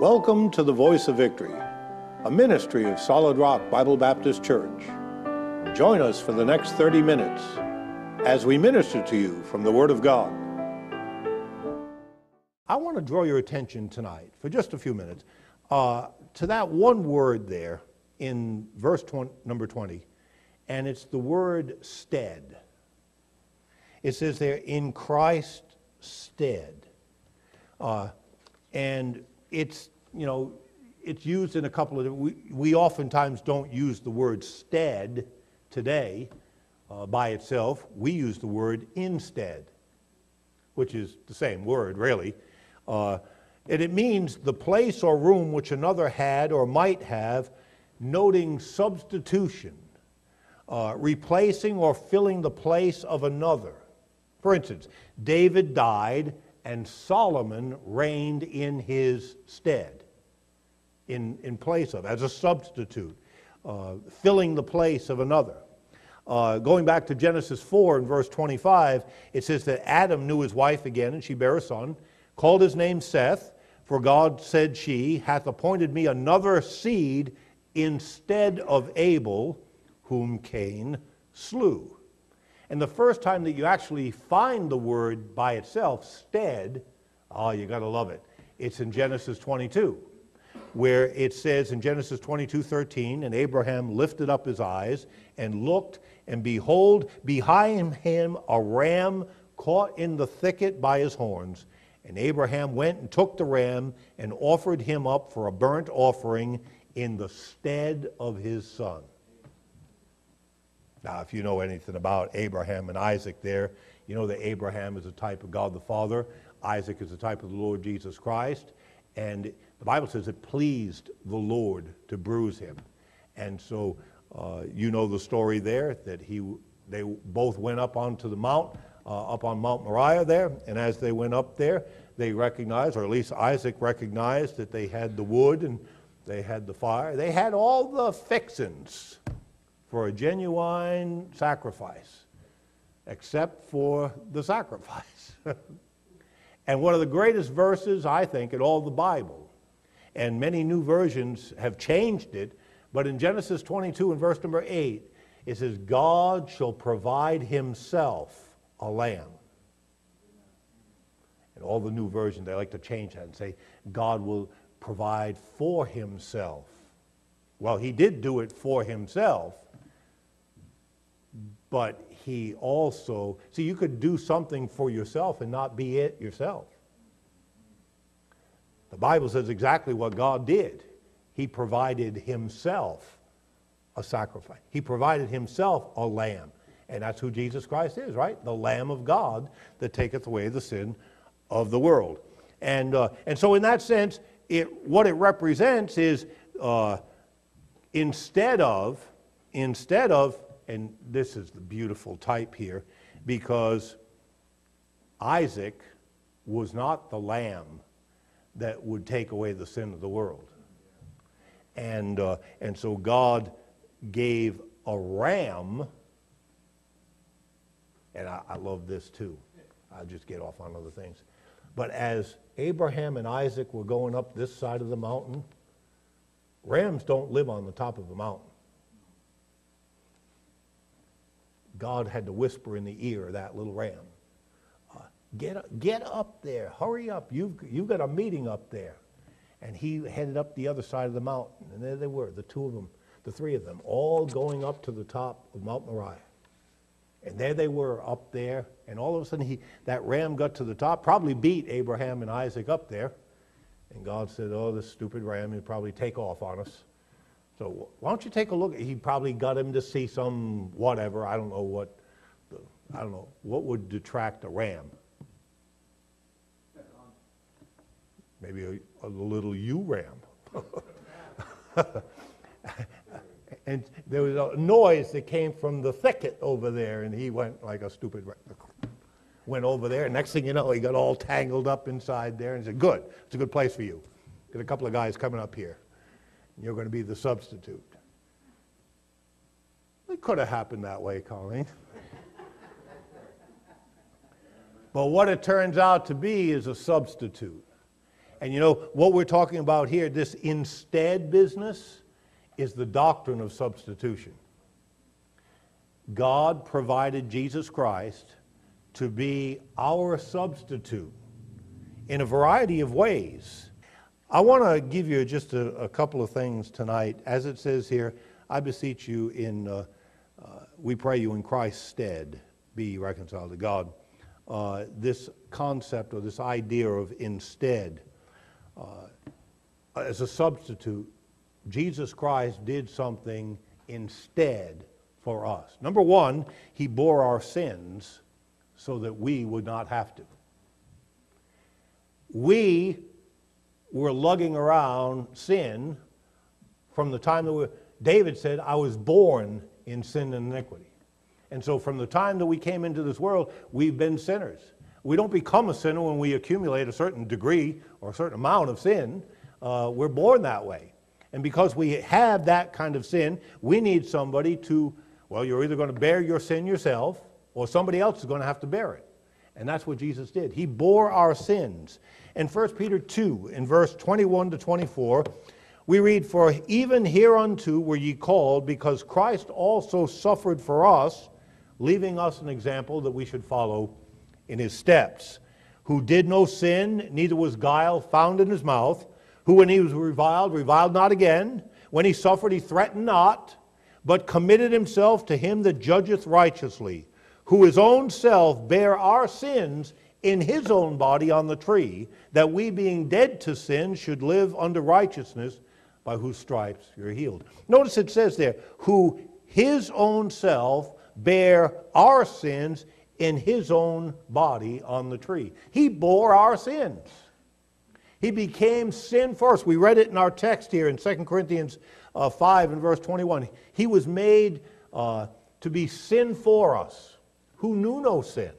Welcome to the Voice of Victory, a ministry of Solid Rock Bible Baptist Church. Join us for the next 30 minutes as we minister to you from the Word of God. I want to draw your attention tonight, for just a few minutes, uh, to that one word there in verse 20, number 20, and it's the word stead. It says there, in Christ stead. Uh, and it's, you know, it's used in a couple of, we, we oftentimes don't use the word stead today uh, by itself. We use the word instead, which is the same word, really. Uh, and it means the place or room which another had or might have, noting substitution, uh, replacing or filling the place of another. For instance, David died and Solomon reigned in his stead, in, in place of, as a substitute, uh, filling the place of another. Uh, going back to Genesis 4 and verse 25, it says that Adam knew his wife again, and she bare a son, called his name Seth, for God said she, hath appointed me another seed instead of Abel, whom Cain slew. And the first time that you actually find the word by itself, stead, oh, you got to love it. It's in Genesis 22, where it says in Genesis 22 13, and Abraham lifted up his eyes and looked, and behold, behind him a ram caught in the thicket by his horns. And Abraham went and took the ram and offered him up for a burnt offering in the stead of his son. Now, if you know anything about Abraham and Isaac there, you know that Abraham is a type of God the Father, Isaac is a type of the Lord Jesus Christ, and the Bible says it pleased the Lord to bruise him. And so uh, you know the story there that he, they both went up onto the mount, uh, up on Mount Moriah there, and as they went up there, they recognized, or at least Isaac recognized, that they had the wood and they had the fire. They had all the fixings for a genuine sacrifice, except for the sacrifice. and one of the greatest verses, I think, in all the Bible, and many new versions have changed it, but in Genesis 22 and verse number 8, it says, God shall provide himself a lamb. And all the new versions, they like to change that and say, God will provide for himself. Well, he did do it for himself, but he also, see, you could do something for yourself and not be it yourself. The Bible says exactly what God did. He provided himself a sacrifice, he provided himself a lamb. And that's who Jesus Christ is, right? The Lamb of God that taketh away the sin of the world. And, uh, and so, in that sense, it, what it represents is uh, instead of, instead of and this is the beautiful type here, because Isaac was not the lamb that would take away the sin of the world. And, uh, and so God gave a ram, and I, I love this too. I'll just get off on other things. But as Abraham and Isaac were going up this side of the mountain, rams don't live on the top of a mountain. God had to whisper in the ear of that little ram. Uh, get, get up there, hurry up, you've, you've got a meeting up there. And he headed up the other side of the mountain, and there they were, the two of them, the three of them, all going up to the top of Mount Moriah. And there they were up there, and all of a sudden he, that ram got to the top, probably beat Abraham and Isaac up there. And God said, Oh, this stupid ram, he'll probably take off on us. So why don't you take a look? He probably got him to see some whatever. I don't know what. I don't know what would detract a ram. Maybe a, a little ewe ram. and there was a noise that came from the thicket over there, and he went like a stupid. Went over there, next thing you know, he got all tangled up inside there and said, Good, it's a good place for you. Got a couple of guys coming up here. You're going to be the substitute. It could have happened that way, Colleen. but what it turns out to be is a substitute. And you know, what we're talking about here, this instead business, is the doctrine of substitution. God provided Jesus Christ to be our substitute in a variety of ways. I want to give you just a, a, couple of things tonight. As it says here, I beseech you in, uh, uh, we pray you in Christ's stead, be reconciled to God. Uh, this concept or this idea of instead, uh, as a substitute, Jesus Christ did something instead for us. Number one, he bore our sins so that we would not have to. We were lugging around sin from the time that we, David said, I was born in sin and iniquity. And so from the time that we came into this world, we've been sinners. We don't become a sinner when we accumulate a certain degree or a certain amount of sin. Uh, we're born that way. And because we have that kind of sin, we need somebody to, well, you're either going to bear your sin yourself or somebody else is going to have to bear it. And that's what Jesus did. He bore our sins. In 1 Peter 2, in verse 21 to 24, we read, For even hereunto were ye called, because Christ also suffered for us, leaving us an example that we should follow in his steps, who did no sin, neither was guile found in his mouth, who when he was reviled, reviled not again, when he suffered, he threatened not, but committed himself to him that judgeth righteously, who his own self bare our sins in his own body on the tree, that we being dead to sin should live unto righteousness, by whose stripes you're healed. Notice it says there, who his own self bare our sins in his own body on the tree. He bore our sins. He became sin for us. We read it in our text here in 2 Corinthians uh, 5 and verse 21. He was made uh, to be sin for us, who knew no sin,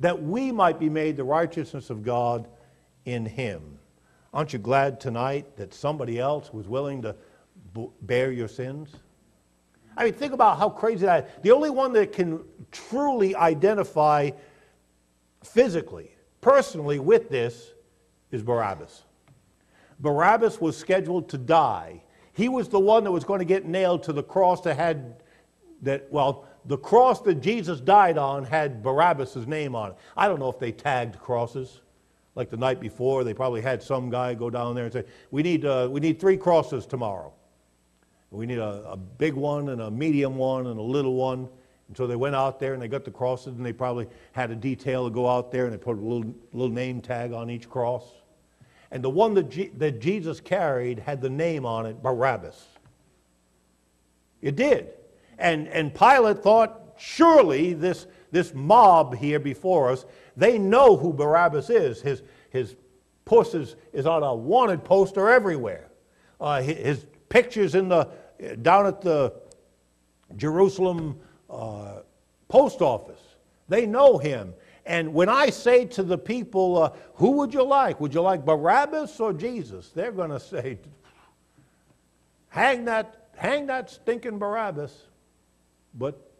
that we might be made the righteousness of God in him. Aren't you glad tonight that somebody else was willing to bear your sins? I mean, think about how crazy that is. The only one that can truly identify physically, personally with this is Barabbas. Barabbas was scheduled to die. He was the one that was going to get nailed to the cross that had, that, well, the cross that Jesus died on had Barabbas' name on it. I don't know if they tagged crosses. Like the night before, they probably had some guy go down there and say, We need, uh, we need three crosses tomorrow. We need a, a big one and a medium one and a little one. And so they went out there and they got the crosses and they probably had a detail to go out there and they put a little, little name tag on each cross. And the one that, G- that Jesus carried had the name on it, Barabbas. It did. And, and Pilate thought, surely this, this mob here before us, they know who Barabbas is. His, his puss is, is on a wanted poster everywhere. Uh, his pictures in the, down at the Jerusalem uh, post office. They know him. And when I say to the people, uh, who would you like? Would you like Barabbas or Jesus? They're going to say, hang that, hang that stinking Barabbas. But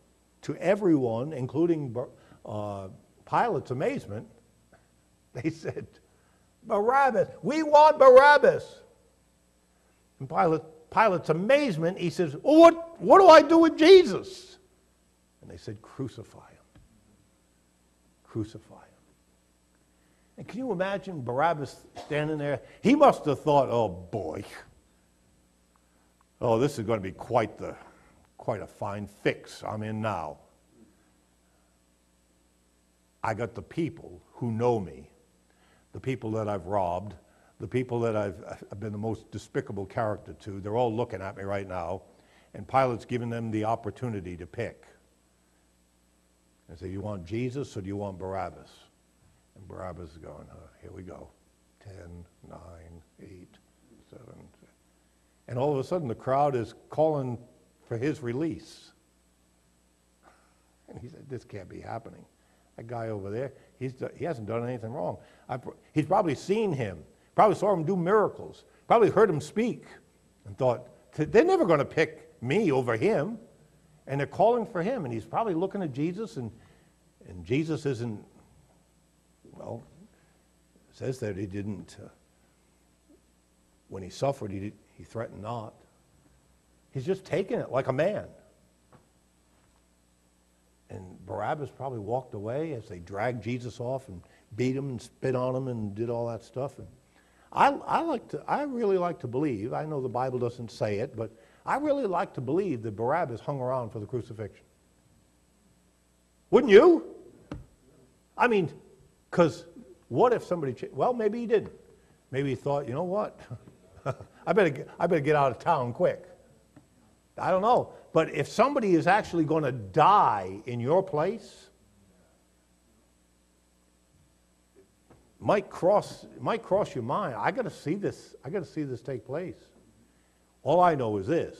to everyone, including uh, Pilate's amazement, they said, Barabbas, we want Barabbas. And Pilate Pilate's amazement, he says, well, what, what do I do with Jesus? And they said, Crucify him. Crucify him. And can you imagine Barabbas standing there? He must have thought, oh boy, oh, this is going to be quite, the, quite a fine fix I'm in now. I got the people who know me, the people that I've robbed, the people that I've, I've been the most despicable character to, they're all looking at me right now, and Pilate's giving them the opportunity to pick. And say, you want Jesus or do you want Barabbas? And Barabbas is going, uh, here we go. 10, 9, 8, 7. And all of a sudden the crowd is calling for his release. And he said, this can't be happening. That guy over there, he's, he hasn't done anything wrong. I, he's probably seen him. Probably saw him do miracles. Probably heard him speak and thought, they're never going to pick me over him. And they're calling for him. And he's probably looking at Jesus, and, and Jesus isn't, well, says that he didn't, uh, when he suffered, he, did, he threatened not. He's just taking it like a man. And Barabbas probably walked away as they dragged Jesus off and beat him and spit on him and did all that stuff. And I, I, like to, I really like to believe, I know the Bible doesn't say it, but I really like to believe that Barabbas hung around for the crucifixion. Wouldn't you? I mean, because what if somebody, well, maybe he didn't. Maybe he thought, you know what? I, better get, I better get out of town quick. I don't know. But if somebody is actually going to die in your place, might cross, might cross your mind. I got to see this. I got to see this take place. All I know is this: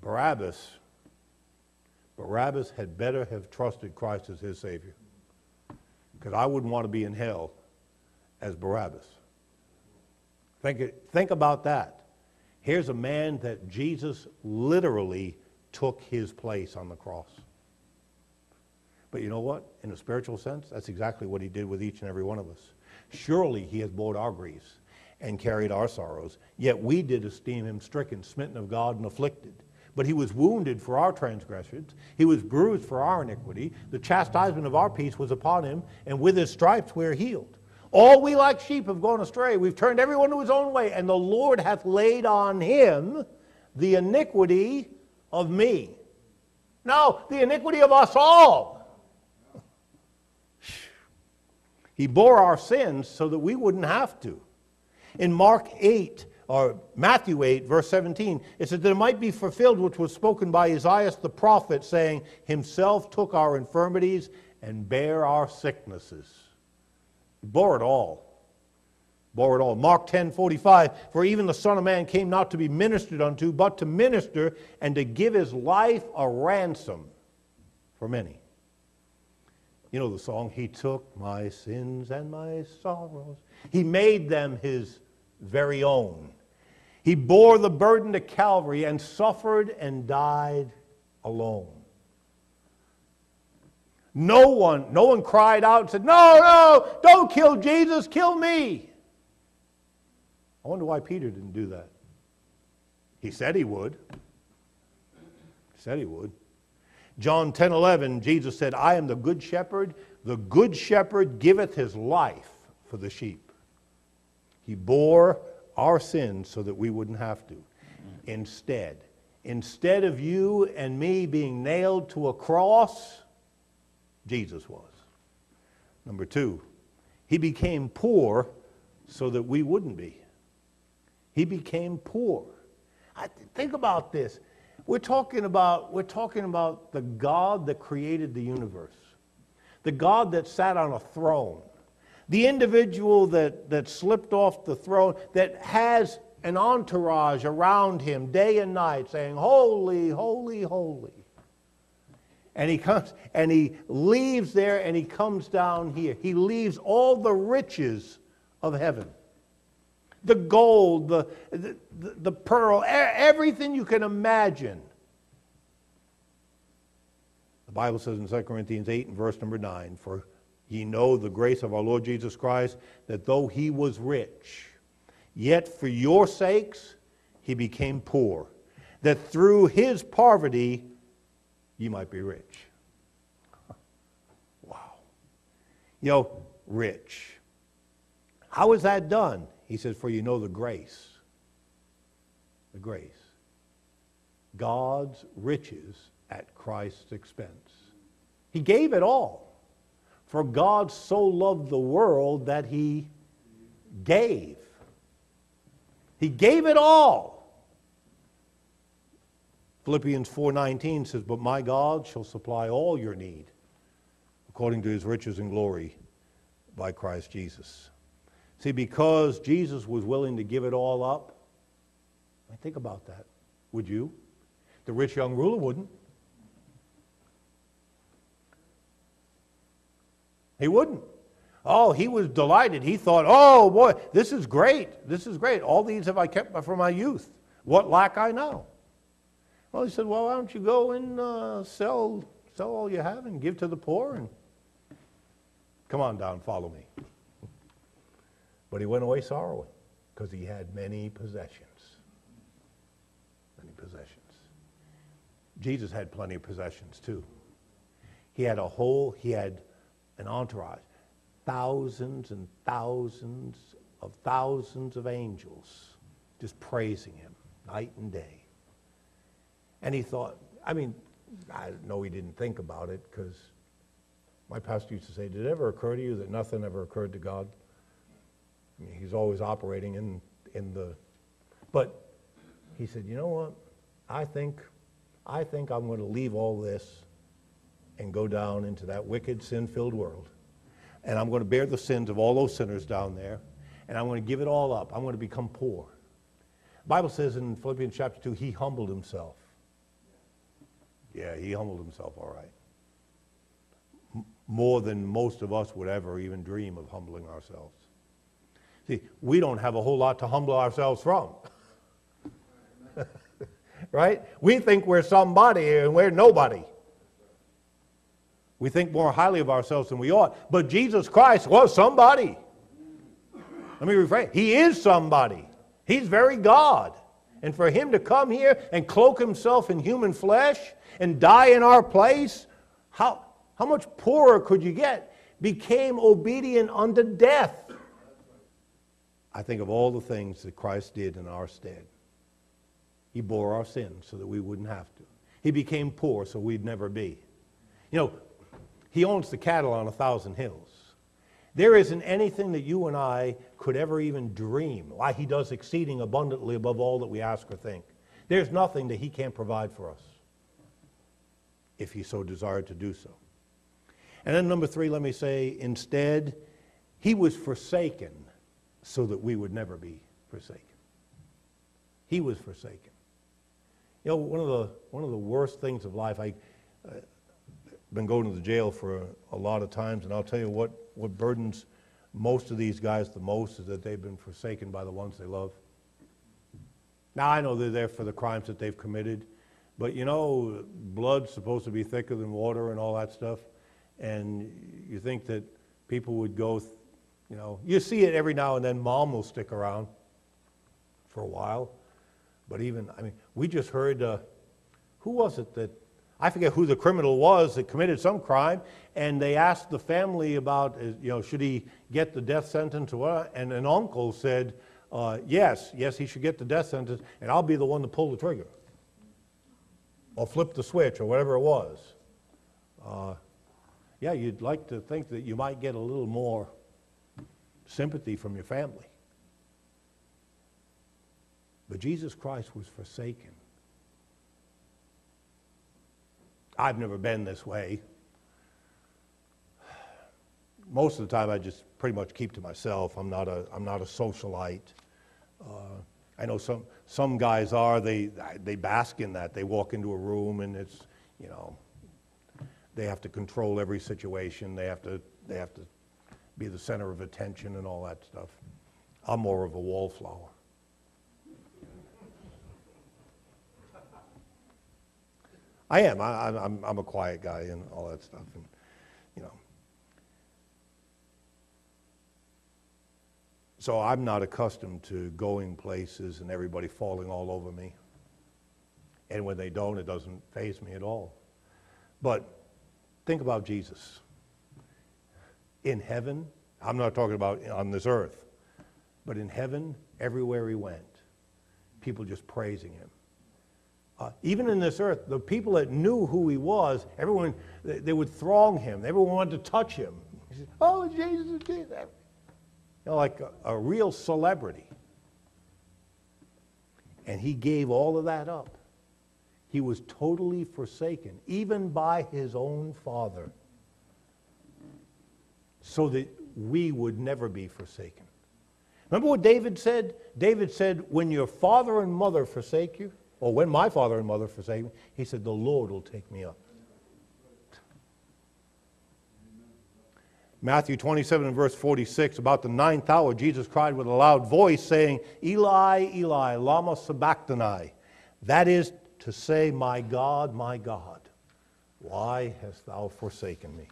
Barabbas. Barabbas had better have trusted Christ as his Savior, because I wouldn't want to be in hell as Barabbas. Think, think about that. Here's a man that Jesus literally took his place on the cross. But you know what? In a spiritual sense, that's exactly what he did with each and every one of us. Surely he has bore our griefs and carried our sorrows. Yet we did esteem him stricken, smitten of God, and afflicted. But he was wounded for our transgressions, he was bruised for our iniquity. The chastisement of our peace was upon him, and with his stripes we are healed. All we like sheep have gone astray. We've turned everyone to his own way, and the Lord hath laid on him the iniquity of me. No, the iniquity of us all. He bore our sins so that we wouldn't have to. In Mark 8, or Matthew 8, verse 17, it says that it might be fulfilled which was spoken by Isaiah the prophet, saying, Himself took our infirmities and bare our sicknesses. Bore it all. Bore it all. Mark 10, 45, for even the Son of Man came not to be ministered unto, but to minister and to give his life a ransom for many. You know the song, He took my sins and my sorrows. He made them His very own. He bore the burden to Calvary and suffered and died alone. No one, no one cried out and said, No, no, don't kill Jesus, kill me. I wonder why Peter didn't do that. He said he would. He said he would. John 10 11, Jesus said, I am the good shepherd. The good shepherd giveth his life for the sheep. He bore our sins so that we wouldn't have to. Instead, instead of you and me being nailed to a cross, Jesus was. Number two, he became poor so that we wouldn't be. He became poor. I, think about this. We're talking about, we're talking about the God that created the universe, the God that sat on a throne, the individual that, that slipped off the throne, that has an entourage around him day and night saying, Holy, holy, holy. And he comes and he leaves there and he comes down here. He leaves all the riches of heaven the gold, the, the, the pearl, everything you can imagine. The Bible says in 2 Corinthians 8 and verse number 9, For ye know the grace of our Lord Jesus Christ, that though he was rich, yet for your sakes he became poor, that through his poverty ye might be rich. Wow. You know, rich. How is that done? He says, For you know the grace. The grace. God's riches at Christ's expense. He gave it all. For God so loved the world that he gave. He gave it all. Philippians 4:19 says, "But my God shall supply all your need according to his riches and glory by Christ Jesus." See, because Jesus was willing to give it all up, I think about that. Would you? The rich young ruler wouldn't. He wouldn't. Oh, he was delighted. He thought, oh boy, this is great. This is great. All these have I kept from my youth. What lack I now? Well, he said, well, why don't you go and uh, sell, sell all you have and give to the poor and come on down, follow me. But he went away sorrowing because he had many possessions. Many possessions. Jesus had plenty of possessions too. He had a whole, he had an entourage, thousands and thousands of thousands of angels just praising him night and day. And he thought, I mean, I know he didn't think about it because my pastor used to say, Did it ever occur to you that nothing ever occurred to God? I mean, he's always operating in, in the. But he said, You know what? I think, I think I'm going to leave all this and go down into that wicked, sin filled world. And I'm going to bear the sins of all those sinners down there. And I'm going to give it all up. I'm going to become poor. The Bible says in Philippians chapter 2, he humbled himself. Yeah, he humbled himself all right more than most of us would ever even dream of humbling ourselves. See, we don't have a whole lot to humble ourselves from. right? We think we're somebody and we're nobody. We think more highly of ourselves than we ought. But Jesus Christ was somebody. Let me rephrase. He is somebody. He's very God. And for him to come here and cloak himself in human flesh and die in our place, how, how much poorer could you get? Became obedient unto death. I think of all the things that Christ did in our stead. He bore our sins so that we wouldn't have to. He became poor so we'd never be. You know, he owns the cattle on a thousand hills. There isn't anything that you and I could ever even dream, why he does exceeding abundantly above all that we ask or think. There's nothing that he can't provide for us if he so desired to do so. And then number three, let me say, instead, he was forsaken so that we would never be forsaken. He was forsaken. You know, one of the, one of the worst things of life, I've uh, been going to the jail for a, a lot of times, and I'll tell you what, what burdens most of these guys the most is that they've been forsaken by the ones they love. Now, I know they're there for the crimes that they've committed, but you know, blood's supposed to be thicker than water and all that stuff and you think that people would go, you know, you see it every now and then. Mom will stick around for a while, but even, I mean, we just heard, uh, who was it that, I forget who the criminal was that committed some crime, and they asked the family about, uh, you know, should he get the death sentence or what? And an uncle said, uh, yes, yes, he should get the death sentence, and I'll be the one to pull the trigger or flip the switch or whatever it was. Uh, yeah, you'd like to think that you might get a little more sympathy from your family. But Jesus Christ was forsaken. I've never been this way. Most of the time, I just pretty much keep to myself. I'm not a, I'm not a socialite. Uh, I know some, some guys are, they, they bask in that. They walk into a room and it's, you know, they have to control every situation. They have to, they have to be the center of attention and all that stuff. I'm more of a wallflower. I am. I, am I'm a quiet guy and all that stuff. And, you know. So I'm not accustomed to going places and everybody falling all over me. And when they don't, it doesn't faze me at all. But Think about Jesus. In heaven, I'm not talking about on this earth, but in heaven, everywhere he went, people just praising him. Uh, even in this earth, the people that knew who he was, everyone, they, they would throng him. Everyone wanted to touch him. He said, oh, Jesus, Jesus. You know, like a, a real celebrity. And he gave all of that up he was totally forsaken, even by his own father, so that we would never be forsaken. Remember what David said? David said, When your father and mother forsake you, or when my father and mother forsake me, he said, The Lord will take me up. Matthew 27 and verse 46, about the ninth hour, Jesus cried with a loud voice, saying, Eli, Eli, Lama Sabachthani. That is to say, My God, my God, why hast thou forsaken me?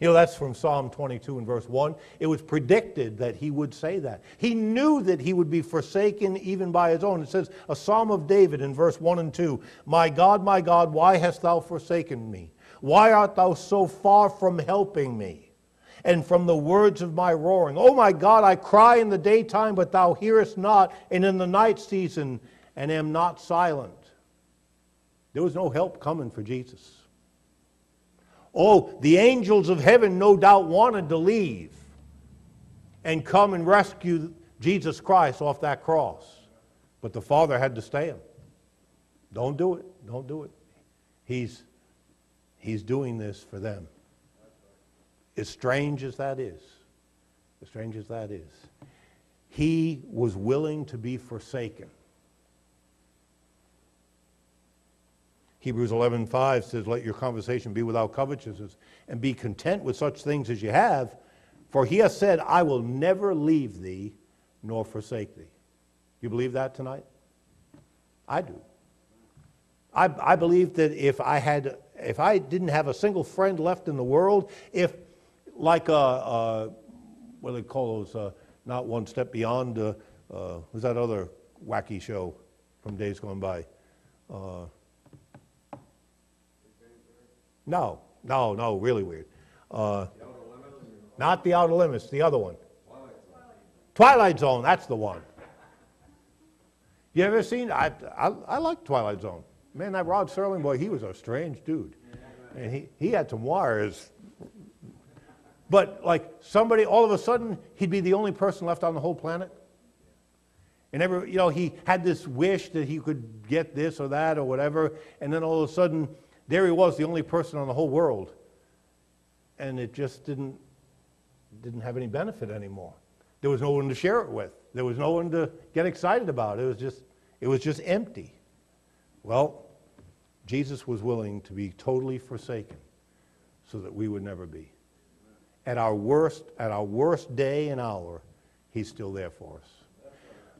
You know, that's from Psalm 22 and verse 1. It was predicted that he would say that. He knew that he would be forsaken even by his own. It says, a Psalm of David in verse 1 and 2 My God, my God, why hast thou forsaken me? Why art thou so far from helping me? And from the words of my roaring. Oh my God, I cry in the daytime, but thou hearest not, and in the night season, and am not silent. There was no help coming for Jesus. Oh, the angels of heaven no doubt wanted to leave and come and rescue Jesus Christ off that cross. But the Father had to stay him. Don't do it. Don't do it. He's, he's doing this for them. As strange as that is, as strange as that is, he was willing to be forsaken Hebrews 11:5 says, "Let your conversation be without covetousness, and be content with such things as you have, for he has said, I will never leave thee nor forsake thee." You believe that tonight? I do. I, I believe that if I had, if I didn't have a single friend left in the world, if like a, a what do they call those? Uh, not one step beyond. Uh, uh, who's that other wacky show from days gone by? No, no, no, really weird. Uh, not the Outer Limits, the other one. Twilight Zone, that's the one. You ever seen? I, I, I like Twilight Zone. Man, that Rod Serling boy, he was a strange dude. And he, he had some wires. But like somebody, all of a sudden, he'd be the only person left on the whole planet. And every, you know, he had this wish that he could get this or that or whatever. And then all of a sudden, there he was, the only person on the whole world. And it just didn't, didn't have any benefit anymore. There was no one to share it with. There was no one to get excited about. It was just, it was just empty. Well, Jesus was willing to be totally forsaken so that we would never be. At our worst, at our worst day and hour, he's still there for us.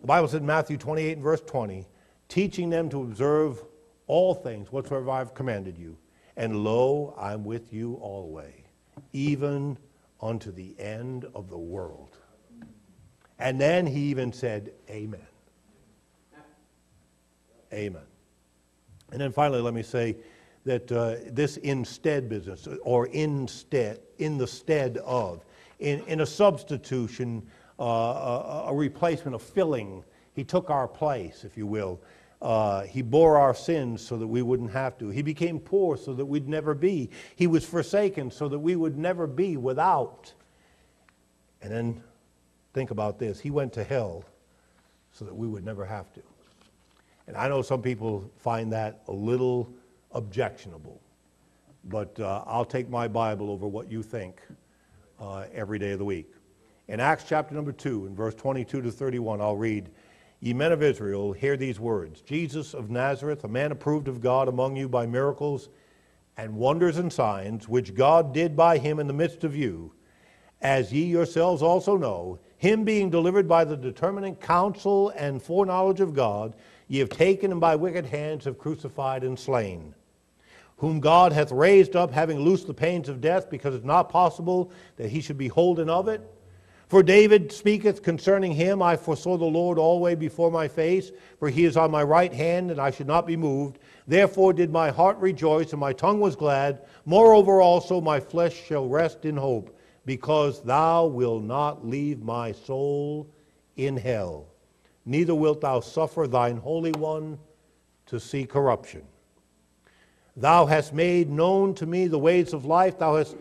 The Bible said in Matthew 28 and verse 20, teaching them to observe all things whatsoever I've commanded you. And lo, I'm with you always, even unto the end of the world. And then he even said, Amen. Amen. And then finally, let me say that uh, this instead business, or instead, in the stead of, in, in a substitution, uh, a, a replacement, a filling, he took our place, if you will. Uh, he bore our sins so that we wouldn't have to. He became poor so that we'd never be. He was forsaken so that we would never be without. And then think about this He went to hell so that we would never have to. And I know some people find that a little objectionable, but uh, I'll take my Bible over what you think uh, every day of the week. In Acts chapter number 2, in verse 22 to 31, I'll read. Ye men of Israel, hear these words Jesus of Nazareth, a man approved of God among you by miracles and wonders and signs, which God did by him in the midst of you, as ye yourselves also know, him being delivered by the determinate counsel and foreknowledge of God, ye have taken and by wicked hands have crucified and slain. Whom God hath raised up, having loosed the pains of death, because it's not possible that he should be holden of it for David speaketh concerning him, I foresaw the Lord always before my face, for he is on my right hand, and I should not be moved. Therefore did my heart rejoice, and my tongue was glad. Moreover also my flesh shall rest in hope, because thou wilt not leave my soul in hell, neither wilt thou suffer thine Holy One to see corruption. Thou hast made known to me the ways of life, thou hast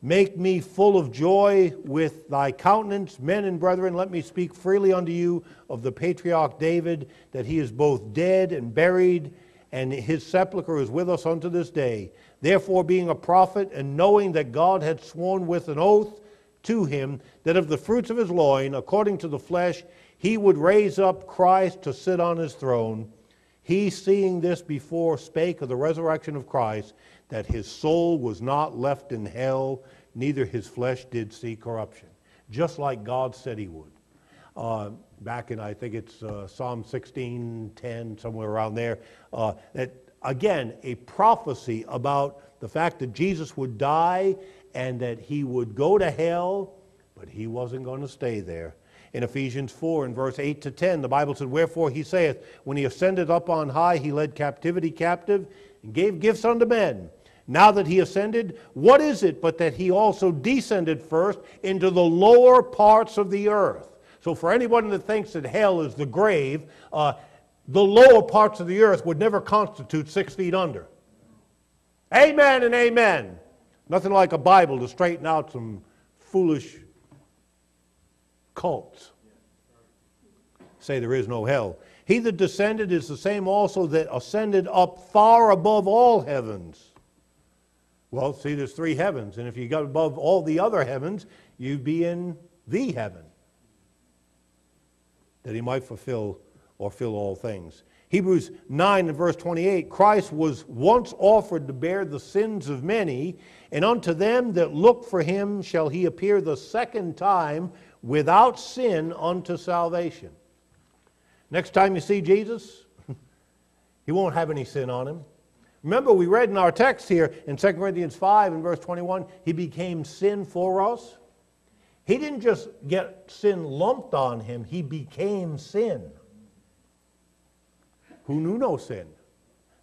Make me full of joy with thy countenance. Men and brethren, let me speak freely unto you of the patriarch David, that he is both dead and buried, and his sepulchre is with us unto this day. Therefore, being a prophet, and knowing that God had sworn with an oath to him that of the fruits of his loin, according to the flesh, he would raise up Christ to sit on his throne, he, seeing this before, spake of the resurrection of Christ that his soul was not left in hell, neither his flesh did see corruption, just like God said he would. Uh, back in, I think it's uh, Psalm 16, 10, somewhere around there, uh, that again, a prophecy about the fact that Jesus would die and that he would go to hell, but he wasn't going to stay there. In Ephesians 4, in verse 8 to 10, the Bible said, Wherefore he saith, When he ascended up on high, he led captivity captive and gave gifts unto men. Now that he ascended, what is it but that he also descended first into the lower parts of the earth? So, for anyone that thinks that hell is the grave, uh, the lower parts of the earth would never constitute six feet under. Amen and amen. Nothing like a Bible to straighten out some foolish cults. Say there is no hell. He that descended is the same also that ascended up far above all heavens. Well, see, there's three heavens, and if you got above all the other heavens, you'd be in the heaven. That he might fulfill or fill all things. Hebrews 9 and verse 28 Christ was once offered to bear the sins of many, and unto them that look for him shall he appear the second time without sin unto salvation. Next time you see Jesus, he won't have any sin on him. Remember, we read in our text here in 2 Corinthians 5 and verse 21 he became sin for us. He didn't just get sin lumped on him, he became sin who knew no sin,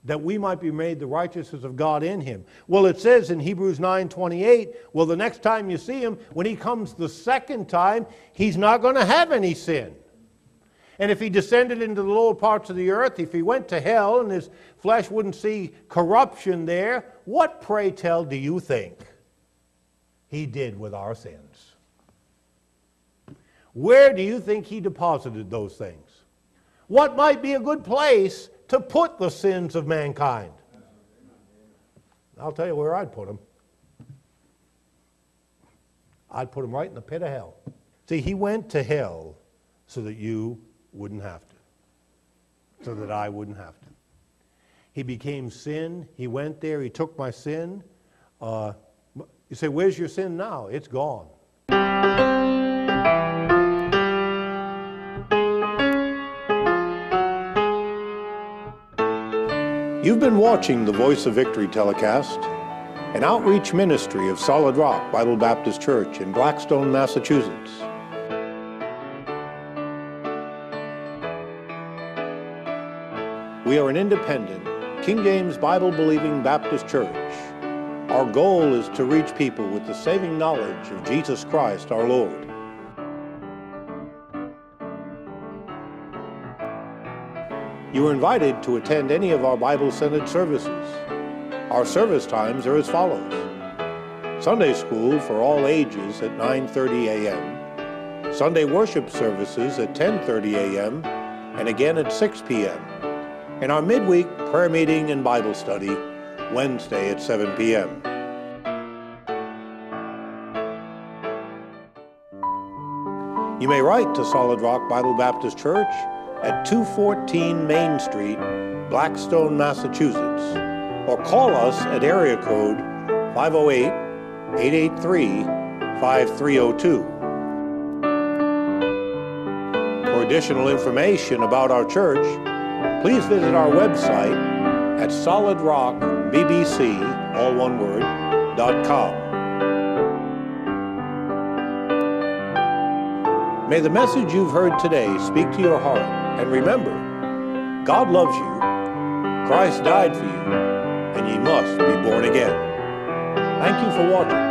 that we might be made the righteousness of God in him. Well, it says in Hebrews 9:28, well, the next time you see him, when he comes the second time, he's not going to have any sin. And if he descended into the lower parts of the earth, if he went to hell and his flesh wouldn't see corruption there, what, pray tell, do you think he did with our sins? Where do you think he deposited those things? what might be a good place to put the sins of mankind? I'll tell you where I'd put them. I'd put them right in the pit of hell. See, he went to hell so that you wouldn't have to, so that I wouldn't have to. He became sin. He went there. He took my sin. Uh, you say, Where's your sin now? It's gone. You've been watching the Voice of Victory telecast, an outreach ministry of Solid Rock Bible Baptist Church in Blackstone, Massachusetts. We are an independent, King James Bible believing Baptist church. Our goal is to reach people with the saving knowledge of Jesus Christ our Lord. You are invited to attend any of our Bible-centered services. Our service times are as follows. Sunday school for all ages at 9.30 a.m., Sunday worship services at 10.30 a.m., and again at 6 p.m., and our midweek prayer meeting and Bible study Wednesday at 7 p.m. You may write to Solid Rock Bible Baptist Church at 214 Main Street, Blackstone, Massachusetts, or call us at area code 508 883 5302. For additional information about our church, please visit our website at solidrockbbc, all one word, dot com. May the message you've heard today speak to your heart and remember, God loves you, Christ died for you, and ye must be born again. Thank you for watching.